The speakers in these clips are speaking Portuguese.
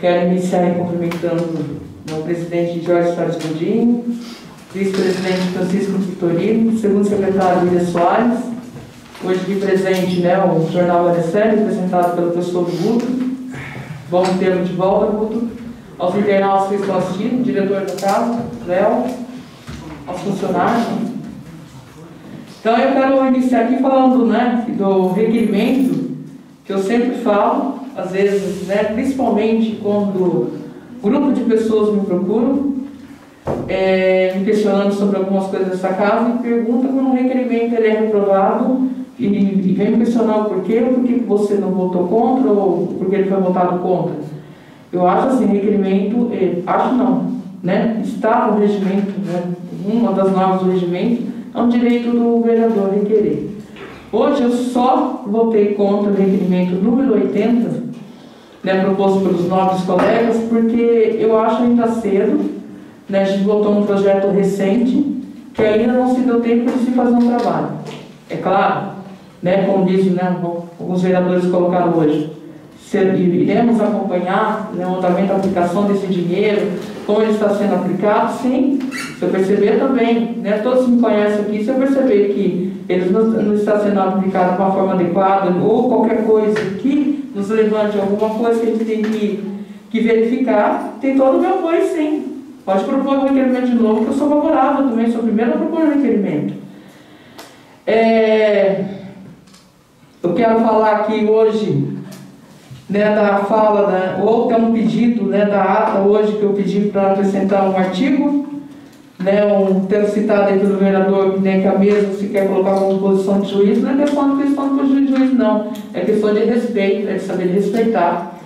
quero iniciar cumprimentando o presidente Jorge Soares Godinho, vice-presidente Francisco Vitorino, segundo secretário William Soares, hoje aqui presente né, o Jornal Arecélio, apresentado pelo professor Guto. Bom tê-lo de volta, Guto. Aos internautas que estão assistindo, diretor da casa, Léo, aos funcionários. Então eu quero iniciar aqui falando né, do requerimento, que eu sempre falo, às vezes, né, principalmente quando grupo de pessoas me procuram, é, me questionando sobre algumas coisas dessa casa e perguntam quando um requerimento ele é reprovado e, e vem me questionar o porquê, por que você não votou contra, ou por que ele foi votado contra. Eu acho assim, requerimento, é, acho não, né? Está no regimento, né? uma das normas do regimento, é um direito do vereador requerer. Hoje eu só votei contra o requerimento número 80, né, proposto pelos nobres colegas, porque eu acho ainda cedo, né, a gente votou um projeto recente, que ainda não se deu tempo de se fazer um trabalho. É claro, né, como dizem né, alguns vereadores colocaram hoje, iremos acompanhar né, o andamento da aplicação desse dinheiro, como ele está sendo aplicado, sim. Se eu perceber também, né, todos me conhecem aqui, se eu perceber que ele não, não está sendo aplicado de uma forma adequada ou qualquer coisa que nos levante alguma coisa que a gente tem que, que verificar, tem todo o meu apoio, sim. Pode propor um requerimento de novo, que eu sou favorável também, sou a primeira a propor um requerimento. É, eu quero falar aqui hoje né, da fala, né, ou tem um pedido né, da ata hoje que eu pedi para acrescentar um artigo, né, um citado aí pelo vereador, né, que a mesa se quer colocar como posição de juiz, não é questão de questão de juiz, não, é questão de respeito, é de saber respeitar.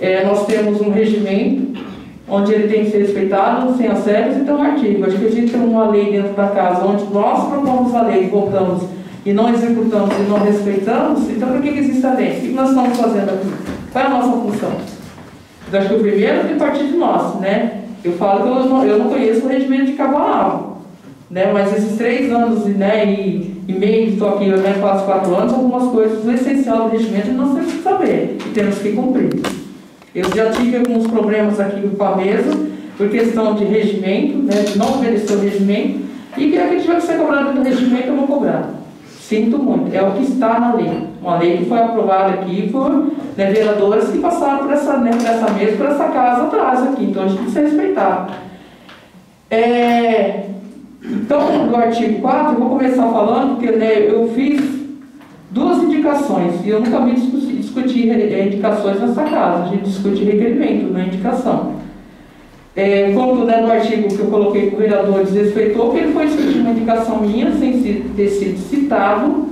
É, nós temos um regimento onde ele tem que ser respeitado sem e tem um artigo. Acho que a gente tem uma lei dentro da casa onde nós propomos a lei, votamos e não executamos e não respeitamos, então por que, que existe a lei? O que nós estamos fazendo aqui? Qual é a nossa função? Eu acho que o primeiro tem que partir de nós, né? Eu falo que eu não, eu não conheço o regimento de cavalo, né? Mas esses três anos né, e, e meio que estou aqui, né, quase quatro anos, algumas coisas, o essencial do regimento nós temos que saber e temos que cumprir. Eu já tive alguns problemas aqui com a mesa, por questão de regimento, né, de não obedecer o regimento, e que aquele tiver que ser cobrado do regimento, eu vou cobrar. Sinto muito, é o que está na lei. Uma lei que foi aprovada aqui por né, vereadores que passaram por essa, né, por essa mesa, por essa casa atrás aqui. Então a gente tem que. É, então, do artigo 4, eu vou começar falando, porque né, eu fiz duas indicações, e eu nunca vi discutir é, indicações nessa casa, a gente discute requerimento, não é indicação. É, como né, no artigo que eu coloquei que o vereador desrespeitou, que ele foi discutir uma indicação minha sem ter sido citado,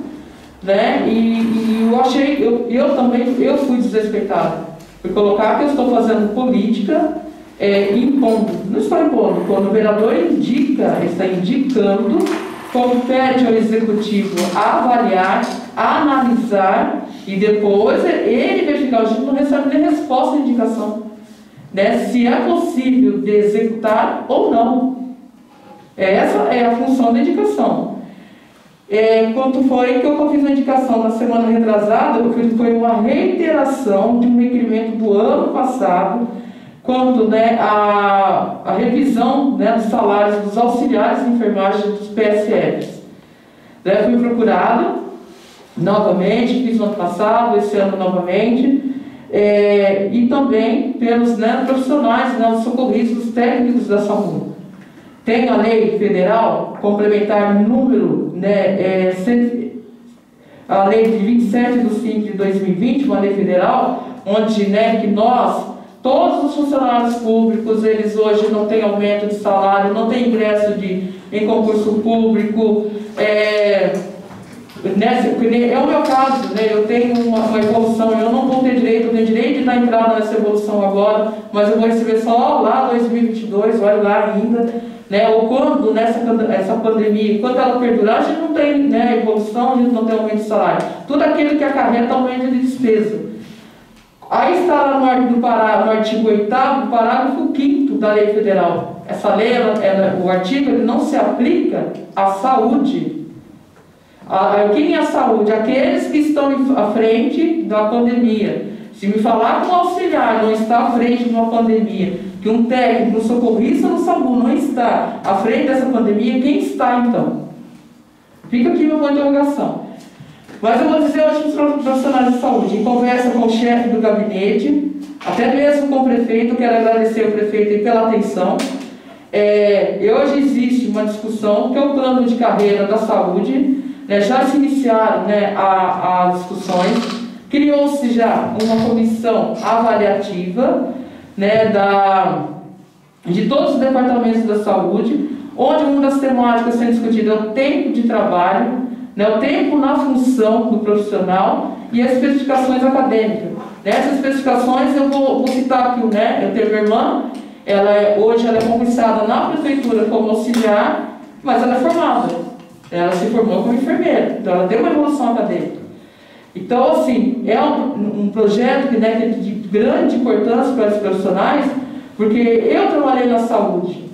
né? E, e eu achei, eu, eu também, eu fui desrespeitado por colocar que eu estou fazendo política é, impondo. Não estou impondo, quando o vereador indica, está indicando, compete ao executivo avaliar, analisar e depois ele verificar. O gente não recebe nem resposta à indicação né, se é possível de executar ou não. Essa é a função da indicação. É, quanto foi que eu fiz a indicação na semana retrasada, foi uma reiteração de um requerimento do ano passado, quanto né, a, a revisão né, dos salários dos auxiliares de enfermagem dos PSFs. Né, fui procurada novamente, fiz no ano passado, esse ano novamente, é, e também pelos né, profissionais, né, os socorristas técnicos da SAMU. Tem a lei federal complementar número, né, é, a lei de 27 de 5 de 2020, uma lei federal, onde né, que nós, todos os funcionários públicos, eles hoje não têm aumento de salário, não têm ingresso de, em concurso público, é, Nessa, é o meu caso, né? eu tenho uma, uma, evolução, eu não vou ter direito, eu tenho direito de estar entrando nessa evolução agora, mas eu vou receber só lá 2022, olha lá ainda, né? ou quando nessa essa pandemia, enquanto ela perdurar, a gente não tem né, evolução, a gente não tem aumento de salário. Tudo aquilo que acarreta aumento de despesa. Aí está lá no, no, pará, no artigo 8 do parágrafo 5 da lei federal. Essa lei, ela, ela, o artigo ele não se aplica à saúde quem é a saúde? Aqueles que estão à frente da pandemia. Se me falar que um auxiliar não está à frente de uma pandemia, que um técnico, um socorrista no SAMU não está à frente dessa pandemia, quem está então? Fica aqui uma interrogação. Mas eu vou dizer hoje para os profissionais de saúde, em conversa com o chefe do gabinete, até mesmo com o prefeito, quero agradecer ao prefeito pela atenção. É, hoje existe uma discussão que é o plano de carreira da saúde, né, já se iniciaram né, as discussões, criou-se já uma comissão avaliativa né, da, de todos os departamentos da saúde, onde uma das temáticas sendo discutida é o tempo de trabalho, né, o tempo na função do profissional e as especificações acadêmicas. Nessas especificações eu vou, vou citar aqui, né, eu tenho minha irmã, ela é, hoje ela é concursada na prefeitura como auxiliar, mas ela é formada. Ela se formou como enfermeira, então ela tem uma evolução acadêmica. Então, assim, é um, um projeto que, né, é de grande importância para os profissionais, porque eu trabalhei na saúde.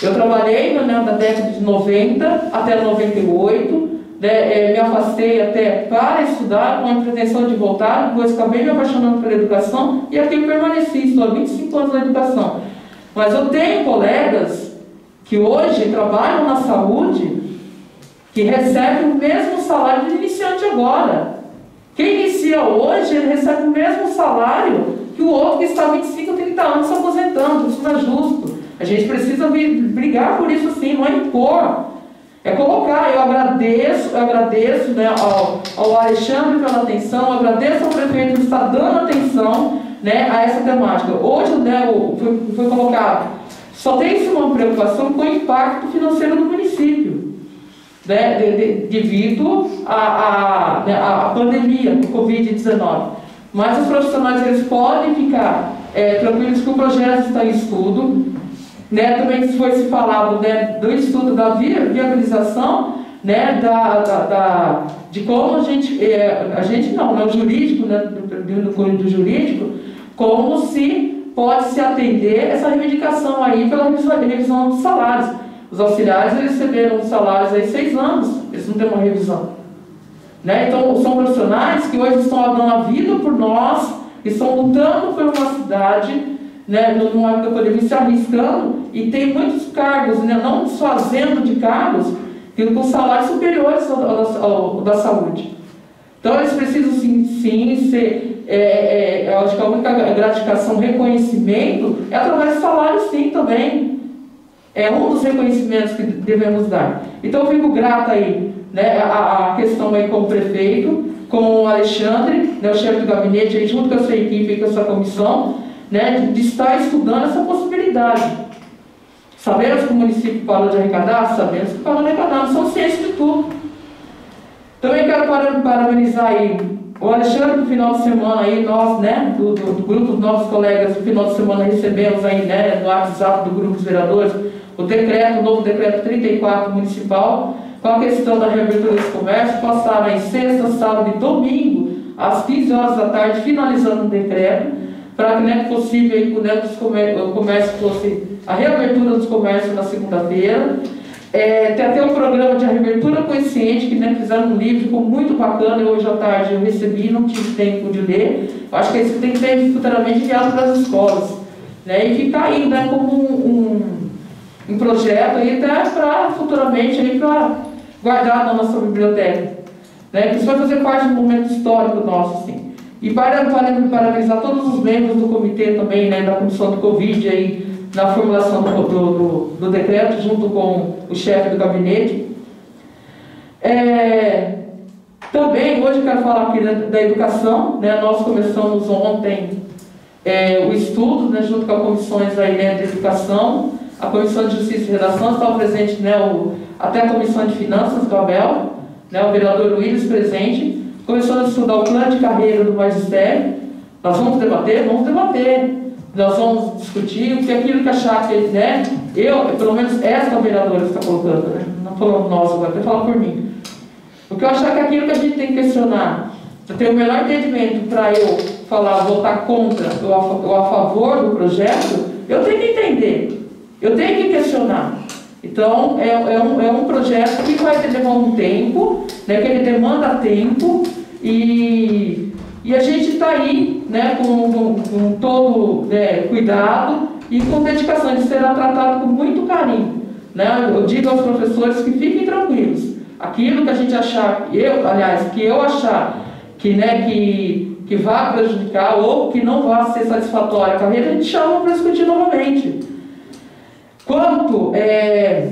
Eu trabalhei né, na década de 90 até 98, né, é, me afastei até para estudar, com a pretensão de voltar, depois acabei me apaixonando pela educação e aqui permaneci, estou há 25 anos na educação. Mas eu tenho colegas que hoje trabalham na saúde que recebem o mesmo salário do iniciante agora. Quem inicia hoje, ele recebe o mesmo salário que o outro que está há 25, 30 anos se aposentando. Isso não é justo. A gente precisa brigar por isso sim, não é impor. É colocar, eu agradeço, eu agradeço né, ao, ao Alexandre pela atenção, eu agradeço ao prefeito que está dando atenção né, a essa temática. Hoje né, foi, foi colocado, só tem-se uma preocupação com o impacto financeiro do município, né, de, de, devido à né, a, a, pandemia do Covid-19. Mas os profissionais eles podem ficar é, tranquilos que o projeto está em estudo. Né, também foi se falado né, do estudo da viabilização né, da, da, da, de como a gente, é, a gente não, né, o jurídico, né, do, do, do jurídico, como se pode se atender essa reivindicação aí pela revisão dos salários. Os auxiliares receberam os salários aí seis anos, eles não têm uma revisão. Né? Então, são profissionais que hoje estão dando a vida por nós, estão lutando por uma cidade, né, numa época da pandemia, se arriscando, e tem muitos cargos, né, não desfazendo de cargos, com salários superiores ao, ao, ao, da saúde. Então, eles precisam sim, sim ser é, é, eu acho que a única gratificação, reconhecimento, é através do salário, sim, também. É um dos reconhecimentos que devemos dar. Então, eu fico grata aí, né, a, a questão aí com o prefeito, com o Alexandre, né, o chefe do gabinete, aí, junto com a sua equipe e com a sua comissão, né, de, estar estudando essa possibilidade. Sabemos que o município parou de arrecadar? Sabemos que parou de arrecadar, são ciências de tudo. Também quero parabenizar aí o Alexandre, no final de semana aí, nós, né, do, do, do, grupo dos nossos colegas, no final de semana recebemos aí, né, no WhatsApp do grupo dos vereadores, o decreto, o novo decreto 34 municipal, com a questão da reabertura dos comércios, passaram em sexta, sábado e domingo, às 15 horas da tarde, finalizando o decreto, para que né, possível aí, né, o comércio fosse a reabertura dos comércios na segunda-feira, é, tem até um programa de reabertura consciente que né, fizeram um livro, ficou muito bacana. Eu, hoje à tarde eu recebi, não tive tempo de ler. Acho que isso tem que ser futuramente enviado para as escolas. Né, e ficar aí né, como um, um, projeto aí até para futuramente aí para guardar na nossa biblioteca. Né, isso vai fazer parte do momento histórico nosso. Assim. E para, para parabenizar todos os membros do comitê também, né, da comissão do Covid aí, na formulação do, do, do decreto, junto com o chefe do gabinete. É, também, hoje quero falar aqui da, da educação, né, nós começamos ontem é, o estudo, né, junto com as comissões aí, né, de educação, a Comissão de Justiça e Redação, estava presente né, o, até a Comissão de Finanças do Abel, né, o vereador Luiz presente, começou a estudar o plano de carreira do magistério, nós vamos debater? Vamos debater. Nós vamos discutir o que aquilo que achar que né, eu, pelo menos essa vereadora está colocando, né, não falando nós agora, estou falando por mim. O que eu achar que aquilo que a gente tem que questionar, para ter o melhor entendimento para eu falar, votar contra ou a, ou a favor do projeto, eu tenho que entender, eu tenho que questionar. Então, é, é, um, é um projeto que vai levar um tempo, né, que ele demanda tempo, e E a gente está aí né, com, com, com todo né, cuidado e com dedicação. Ele será tratado com muito carinho. Né? Eu digo aos professores que fiquem tranquilos. Aquilo que a gente achar, eu, aliás, que eu achar que, né, que, que vá prejudicar ou que não vá ser satisfatória a carreira, a gente chama para discutir novamente. Quanto é,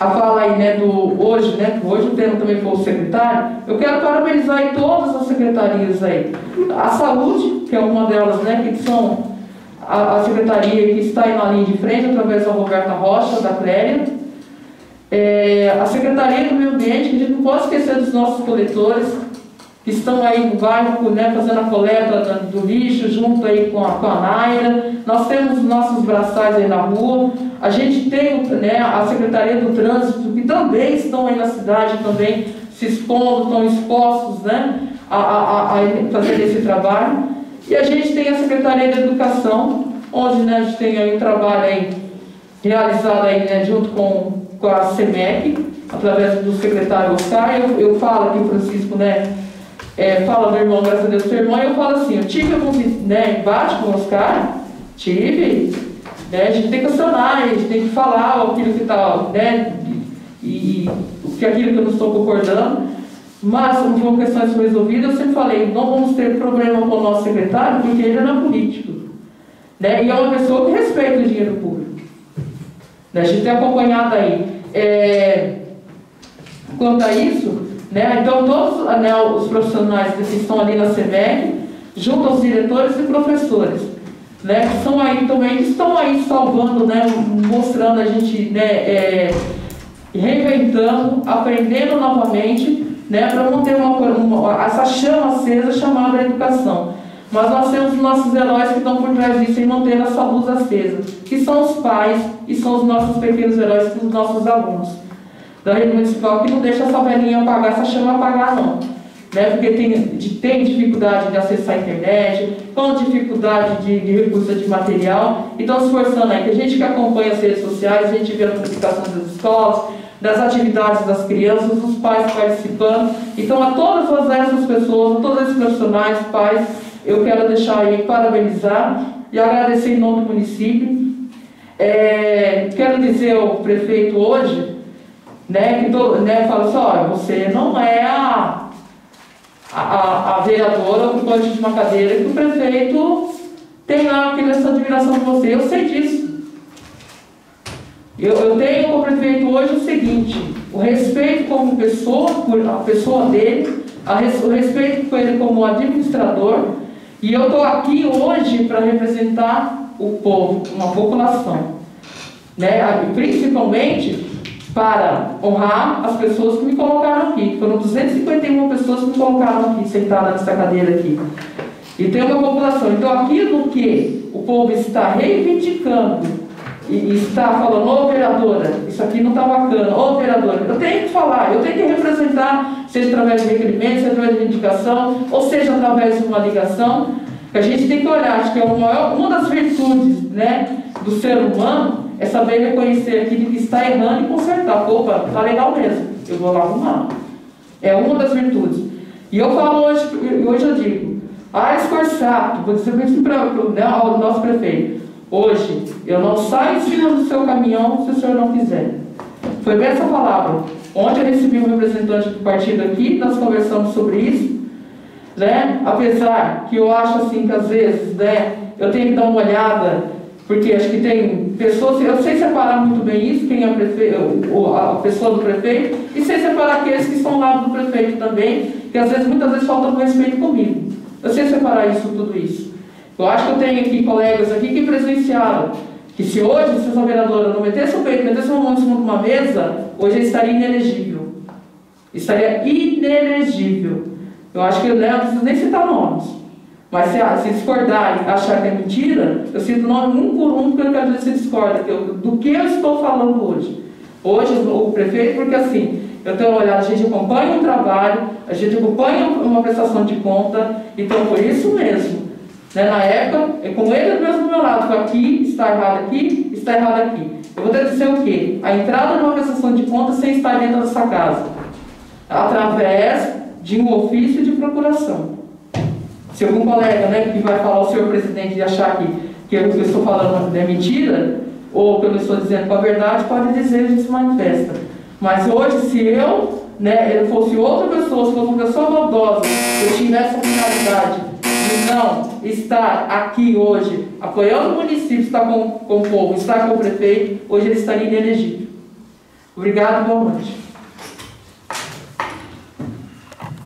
a fala aí né, do hoje, né? Hoje o tema também foi o secretário. Eu quero parabenizar aí todas as secretarias aí. A saúde, que é uma delas, né? Que são a, a secretaria que está aí na linha de frente, através da Roberta Rocha, da Cléria. É, a Secretaria do Meio Ambiente, que a gente não pode esquecer dos nossos coletores, que estão aí no bairro né, fazendo a coleta do lixo junto aí com a, com a Naira. Nós temos nossos braçais aí na rua. A gente tem né, a Secretaria do Trânsito, que também estão aí na cidade, também se expondo, estão expostos né, a, a, a fazer esse trabalho. E a gente tem a Secretaria da Educação, onde né, a gente tem aí um trabalho aí, realizado aí, né, junto com, com a CEMEC, através do secretário Oscar. Eu, eu falo aqui, Francisco, né, é, fala, meu irmão, graças a Deus, seu irmão, e eu falo assim, eu tive alguns né, embate com o Oscar, tive, né, a gente tem que acionar, a gente tem que falar aquilo que está, né, e, e aquilo que eu não estou concordando, mas como questões resolvidas, eu sempre falei, não vamos ter problema com o nosso secretário, porque ele não é político. Né? E é uma pessoa que respeita o dinheiro público. Né? A gente tem acompanhado aí. É, quanto a isso, né? Então, todos né, os profissionais que estão ali na CEMEC, junto aos diretores e professores, né, que estão aí também, que estão aí salvando, né, mostrando a gente, né, é, reinventando, aprendendo novamente, né, para manter uma, uma, essa chama acesa chamada educação. Mas nós temos nossos heróis que estão por trás disso e manter essa luz acesa, que são os pais e são os nossos pequenos heróis, os nossos alunos da rede municipal que não deixa essa velhinha apagar, essa chama apagar não. Né? Porque tem, tem dificuldade de acessar a internet, com dificuldade de, de recurso de material. Então, esforçando aí, que a gente que acompanha as redes sociais, a gente vê a publicação das escolas, das atividades das crianças, os pais participando. Então, a todas essas pessoas, todos esses profissionais, pais, eu quero deixar aí parabenizar e agradecer em nome do município. É, quero dizer ao prefeito hoje né, que todo, né, fala assim, olha, você não é a, a, a vereadora ocupante de uma cadeira que o prefeito tem lá aquela admiração por você. Eu sei disso. Eu, eu tenho com o prefeito hoje o seguinte, o respeito como pessoa, por a pessoa dele, a, o respeito por ele como administrador, e eu estou aqui hoje para representar o povo, uma população. Né? Principalmente para honrar as pessoas que me colocaram aqui. Foram 251 pessoas que me colocaram aqui, sentada nessa cadeira aqui. E tem uma população. Então, aquilo que o povo está reivindicando e, está falando, ô vereadora, isso aqui não está bacana, ô vereadora, eu tenho que falar, eu tenho que representar, seja através de requerimento, seja através de indicação, ou seja através de uma ligação, que a gente tem que olhar, acho que é uma, uma das virtudes né, do ser humano é saber reconhecer aquilo que está errando e consertar. Opa, está legal mesmo, eu vou lá arrumar. É uma das virtudes. E eu falo hoje, hoje eu digo, ah, esforçado, vou dizer isso para o nosso prefeito. Hoje, eu não saio cima do seu caminhão se o senhor não quiser. Foi bem essa palavra. Ontem eu recebi um representante do partido aqui, nós conversamos sobre isso. Né? Apesar que eu acho assim que às vezes né, eu tenho que dar uma olhada porque acho que tem pessoas, eu sei separar muito bem isso, quem é o a pessoa do prefeito, e sei separar aqueles que estão lá do prefeito também, que às vezes, muitas vezes faltam respeito comigo. Eu sei separar isso, tudo isso. Eu acho que eu tenho aqui colegas aqui que presenciaram que se hoje, se essa vereadora não metesse o peito, metesse uma mão em cima de uma mesa, hoje ele estaria inelegível. Estaria inelegível. Eu acho que eu não preciso nem citar nomes. Mas se, se discordar e achar que é mentira, eu cito o nome um por um, porque eu quero dizer se discorda eu, do que eu estou falando hoje. Hoje, o prefeito, porque assim, eu tenho olhado, a gente acompanha um trabalho, a gente acompanha uma prestação de conta, então por isso mesmo. Né, na época, é com ele mesmo do meu lado, aqui, está errado aqui, está errado aqui. Eu vou que dizer o quê? A entrada numa prestação de conta sem estar dentro dessa casa. Através de um ofício de procuração. Se algum colega né, que vai falar o senhor presidente e achar que, que que eu estou falando é mentira, ou que eu estou dizendo com a verdade, pode dizer, a gente se manifesta. Mas hoje, se eu, né, eu fosse outra pessoa, se fosse uma pessoa maldosa, eu tivesse a finalidade de não estar aqui hoje apoiando o município, estar com, com o povo, estar com o prefeito, hoje ele estaria inelegível. Obrigado, boa noite.